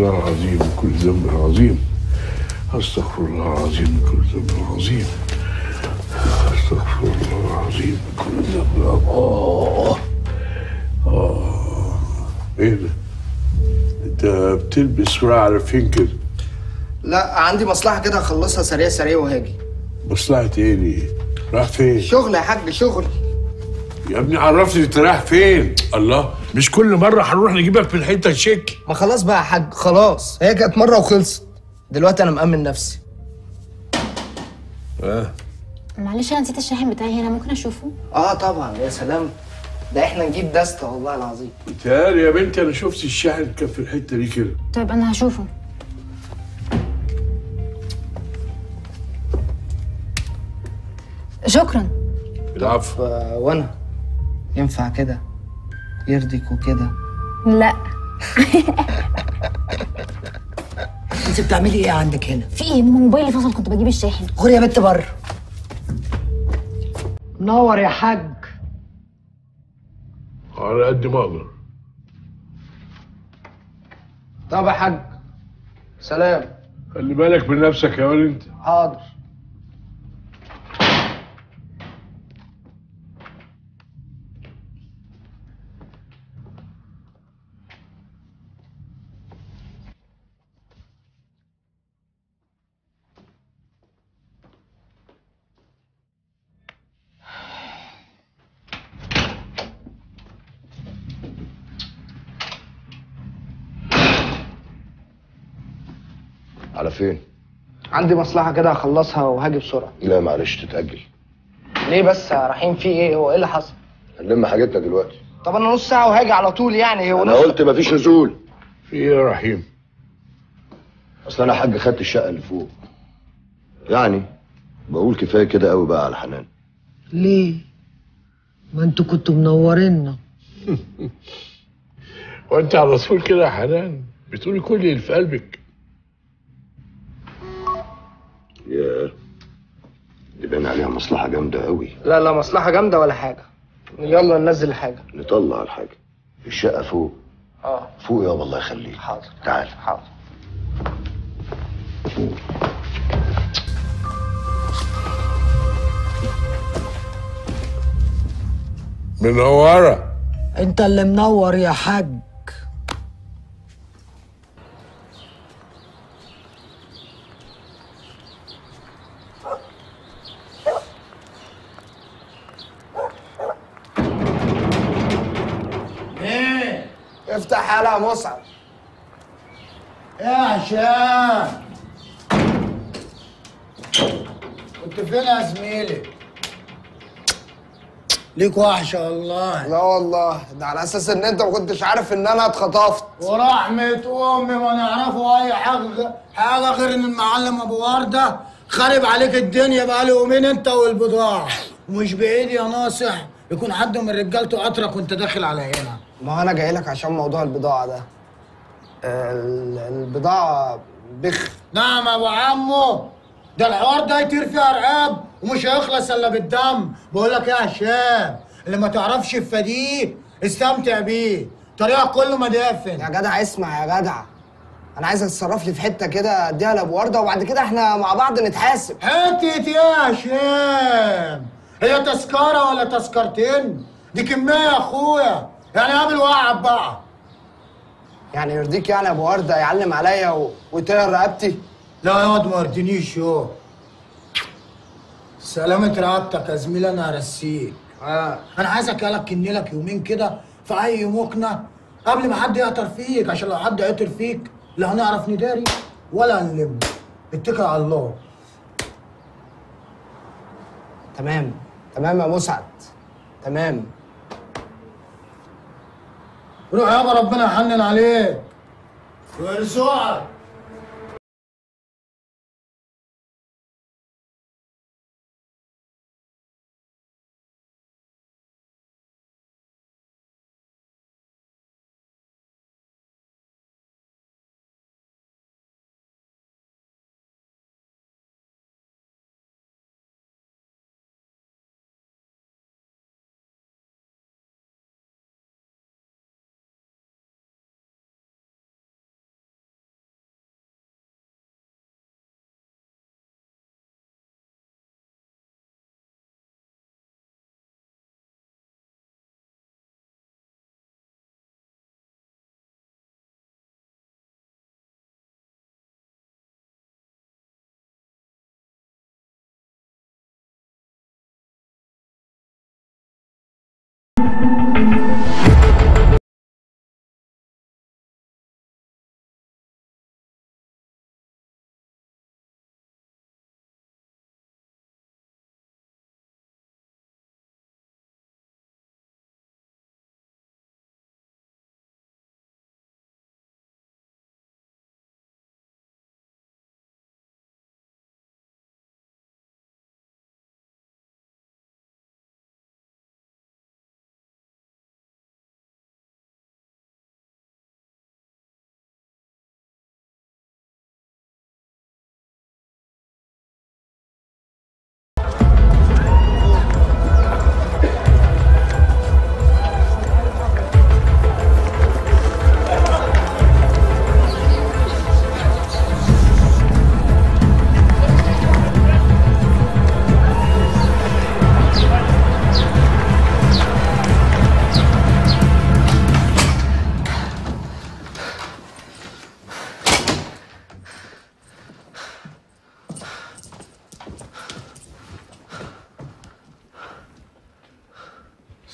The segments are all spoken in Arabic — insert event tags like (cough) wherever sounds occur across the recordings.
الله العظيم كل ذنب عظيم. أستغفر الله العظيم كل ذنب عظيم. أستغفر الله العظيم كل ذنب آه. آه. إيه ده؟ أنت بتلبس وراء على فين كده لا عندي مصلحة كده هخلصها سريع سريع وهاجي. مصلحة إيه دي؟ راح فين؟ شغل يا حاج شغل. يا ابني عرفني أنت رايح فين؟ الله. مش كل مرة هنروح نجيبك من حتة شيك ما خلاص بقى يا حاج خلاص. هي كانت مرة وخلصت. دلوقتي أنا مأمن نفسي. آه. معلش أنا نسيت الشاحن بتاعي هنا ممكن أشوفه؟ آه طبعا. يا سلام. ده إحنا نجيب دستة والله العظيم. تعالي يا بنتي أنا شفت الشاحن كان في الحتة دي كده. طيب أنا هشوفه. شكرا. العفو. آه، وأنا؟ ينفع كده؟ يرضيك وكده. لا. (laughs) انت بتعملي إيه عندك هنا؟ في إيه؟ موبايلي فصل كنت بجيب الشاحن. خد يا بنت بره منور يا حاج. على قد ما أقدر. طب يا حاج سلام. خلي بالك من نفسك يا ولد انت. حاضر. على فين؟ عندي مصلحة كده هخلصها وهاجي بسرعة. لا معلش تتأجل. ليه بس يا رحيم؟ في إيه؟ هو إيه اللي حصل؟ هنلم حاجتنا دلوقتي. طب أنا نص ساعة وهاجي على طول يعني. هو أنا نص قلت مفيش نزول. في إيه يا رحيم؟ أصل أنا حاج خدت الشقة اللي فوق. يعني بقول كفاية كده قوي بقى على حنان ليه؟ ما أنتوا كنتوا منورينا (laughs) وأنت على طول كده يا حنان بتقولي كل اللي في قلبك. يا دي باين عليها مصلحة جامدة قوي لا لا مصلحة جامدة ولا حاجة. يلا ننزل الحاجة. نطلع الحاجة. الشقة فوق. آه. فوق يابا الله يخليك. حاضر. تعال. حاضر. منورة. انت اللي منور يا حاج. افتح حلقة مصعب. يا هشام كنت فين يا زميلي؟ ليك وحشة والله. لا والله ده على أساس إن أنت ما كنتش عارف إن أنا اتخطفت. ورحمة أمي ما نعرفوا أي حاجة حاجة غير إن المعلم أبو وردة خارب عليك الدنيا بقى له يومين أنت والبضاعة. ومش بعيد يا ناصح يكون حد من رجالته قطرك وأنت داخل على هنا. ما أنا جاي لك عشان موضوع البضاعة ده. ال- البضاعة بخ. نعم يا أبو عمو. ده الحوار ده يطير فيه ارقاب ومش هيخلص إلا بالدم. بقول لك إيه يا هشام اللي ما تعرفش الفديه استمتع بيه. طريقك كله مدافن. يا جدع اسمع يا جدع. أنا عايزك تتصرف لي في حتة كده أديها لابو وردة وبعد كده إحنا مع بعض نتحاسب. حتة إيه يا هشام هي تذكرة ولا تذكرتين؟ دي كمية يا أخويا. يعني قابل وقعب بقى. يعني يرضيك يعني أبو وردة يعلم عليا و... ويطير رقبتي؟ لا ياض ما يرضينيش يو سلامة رقبتك يا زميلي أنا هرسيك. آه. أنا عايزك كني لك يومين كده في أي مكنه قبل ما حد يقطر فيك عشان لو حد قطر فيك لا هنعرف نداري ولا هنلم اتكل على الله. تمام. تمام يا مسعد. تمام. روح يابا ربنا يحنن عليك. ويرزقك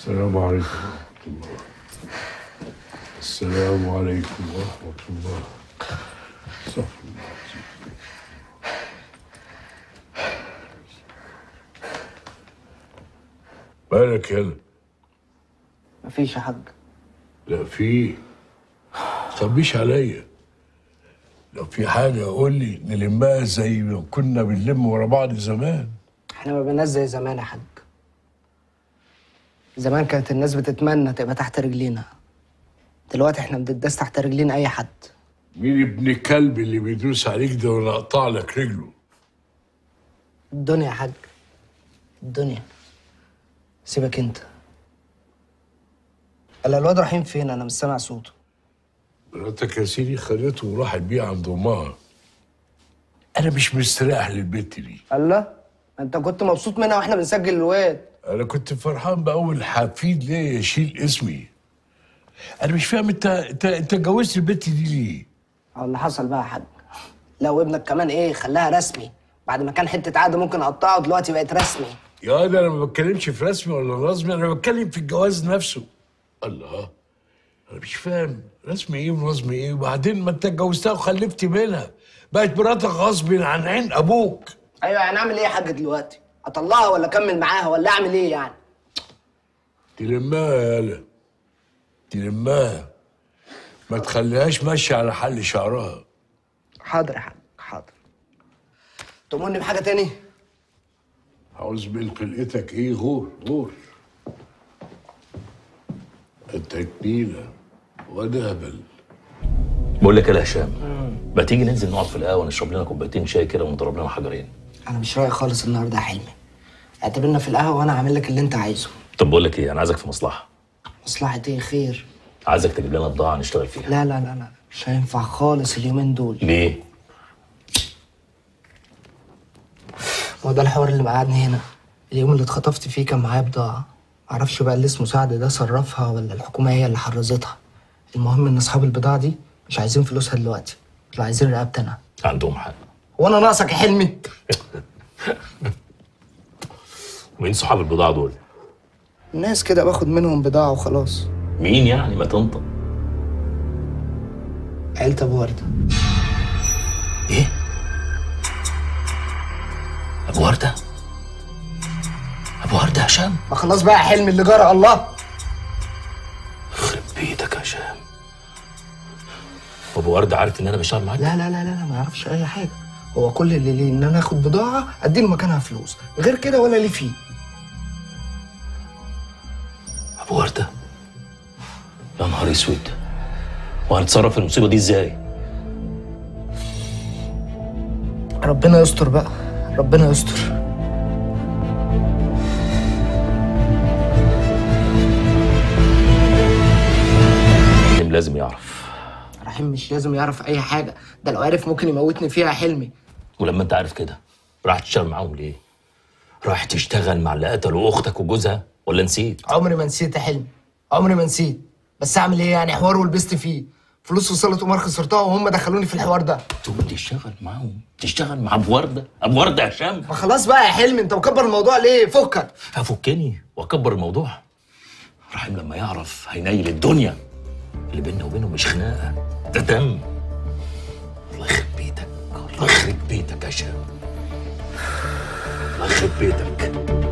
السلام عليكم ورحمة الله. السلام عليكم ورحمة الله. استغفر الله. مالك يلا مفيش يا حاج. لا في. تخبيش عليا. لو في حاجة قول لي نلمها زي ما كنا بنلم ورا بعض زمان. إحنا ما بقيناش زي زمان يا حاج. زمان كانت الناس بتتمنى تبقى تحت رجلينا. دلوقتي إحنا بنداس تحت رجلين أي حد. مين ابن الكلب اللي بيدوس عليك ده وأنا اقطع لك رجله؟ الدنيا يا حاج. الدنيا. سيبك انت. الا الواد رحيم فين؟ أنا مش سامع صوته. مراتك يا سيدي خدته وراحت بيه عند أمها. أنا مش مستريح للبنت دي. الله أنت كنت مبسوط منها وإحنا بنسجل الواد. أنا كنت فرحان بأول حفيد ليا يشيل اسمي؟ أنا مش فاهم انت انت أنت اتجوزت البنت دي ليه؟ اللي حصل بقى يا حاج. لو ابنك كمان إيه خلاها رسمي. بعد ما كان حتة عقد ممكن أقطعه دلوقتي بقت رسمي. يا ده أنا ما بتكلمش في رسمي ولا رسمي أنا بتكلم في الجواز نفسه. الله. أنا مش فاهم رسمي إيه ورسمي إيه. وبعدين ما أنت اتجوزتها وخلفت منها. بقت مراتك غصب عن عين أبوك. أيوه يعني أعمل إيه يا حاج دلوقتي؟ اطلقها ولا أكمل معاها ولا أعمل إيه يعني؟ تلمها. يا يالا تلمها. ما تخليهاش ماشية على حل شعرها. حاضر يا حاج حاضر. تؤمرني بحاجة تاني؟ عاوز من قلقتك إيه؟ غور غور. أنت كنيلة وأنا هبل بقول لك يا هشام ما تيجي ننزل نقعد في القهوة نشرب لنا كوبايتين شاي كده ونضرب لنا حجرين؟ أنا مش رايق خالص النهارده يا حلمي. اعتبرنا في القهوة وأنا هعمل لك اللي انت عايزه. طب بقول لك إيه أنا عايزك في مصلحة. مصلحة إيه؟ خير. عايزك تجيب لنا بضاعة نشتغل فيها. لا لا لا لا مش هينفع خالص اليومين دول. ليه؟ ما ده الحوار اللي مقعدني هنا. اليوم اللي اتخطفت فيه كان معايا بضاعة. معرفش بقى اللي اسمه سعد ده صرفها ولا الحكومة هي اللي حرزتها. المهم ان اصحاب البضاعة دي مش عايزين فلوسها دلوقتي دول عايزين رقبتي أنا عندهم حق. وأنا ناقصك حلمي. مين صحاب البضاعة دول؟ الناس كده باخد منهم بضاعة وخلاص. مين يعني ما تنطق؟ عيلة أبو وردة إيه؟ أبو ورده أبو ورده هشام؟ ما خلاص بقى حلمي اللي جرى الله. يخرب بيتك يا هشام. أبو ورده عارف إن أنا بشتغل معاك؟ لا لا لا لا ما يعرفش أي حاجة. هو كل اللي ليه إن أنا آخد بضاعة أديله مكانها فلوس. غير كده ولا ليه فيه. أبو وردة. يا نهار أسود. وهنتصرف في المصيبة دي إزاي؟ ربنا يستر بقى. ربنا يستر. لازم يعرف. رحيم مش لازم يعرف أي حاجة. ده لو عرف ممكن يموتني فيها حلمي. ولما انت عارف كده راح تشتغل معاهم ليه؟ راح تشتغل مع اللي قتلوا أختك وجوزها؟ ولا نسيت؟ عمري ما نسيت يا حلمي عمري ما نسيت. بس أعمل إيه يعني؟ حوار ولبست فيه. فلوس وصلت قمار خسرتها وهم دخلوني في الحوار ده. تقوم تشتغل معاهم تشتغل مع أبو وردة. أبو وردة يا هشام. ما خلاص بقى يا حلمي أنت مكبر الموضوع ليه؟ فكك. هفكني وأكبر الموضوع. رحيم لما يعرف هينيل الدنيا اللي بيننا وبينه مش خناقة. ده دم يخرب بيتك يا الله يخرب بيتك.